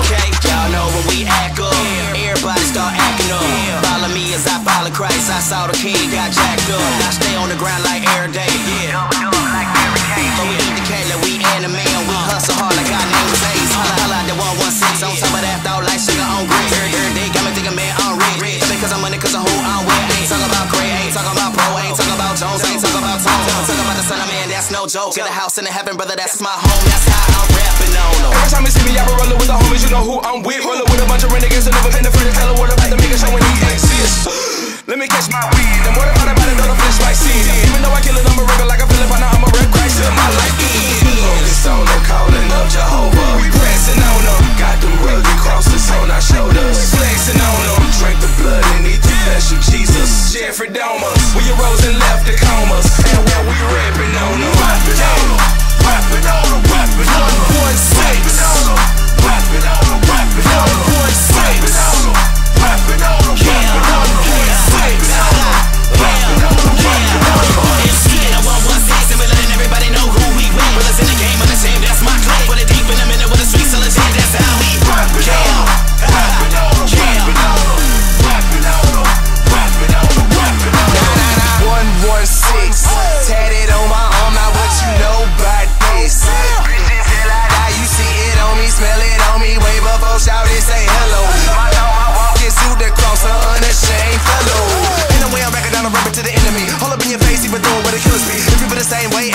Okay, y'all know we act up. Everybody start acting up. Follow me as I follow Christ. I saw the king got jacked up. I stay on the ground like every day. Yeah, like Mary Kay. Joke. Get a house in the heaven, brother, that's my home. That's how I'm rapping on them. Every time you see me, I be rolling with the homies, you know who I'm with. Rolling with a bunch of renegades and never been afraid to tell the world about the nigga show when he exists. Let me catch my weed. And what about about another flesh like seed? Even though I kill it, I'm a rebel like a Philip, I know I'm a rep Christ till my life ends. Focus on the calling of Jehovah. We pressing on them. Got them rugged crosses on our shoulders. Flexing on them. Drink the blood and eat the flesh of Jesus. Jeffrey Dahmer.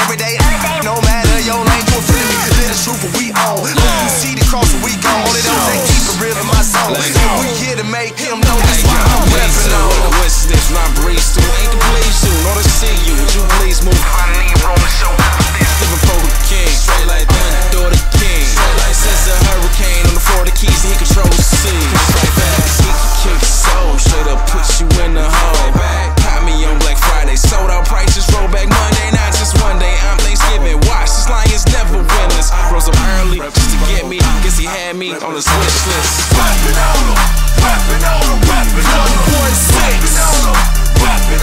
Every day, no matter your lane, you a friend me. Live the truth, what we own. Look, you see the cross, we gone. Only those that keep it real in my soul. And we here to make him switchless. Rapping on them, rapping on them, rapping on them. Rapping on them, rapping